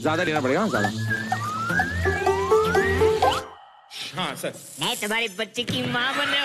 ज़्यादा लेना पड़ेगा ज़्यादा। हाँ सर। मैं तुम्हारी बच्चे की माँ बने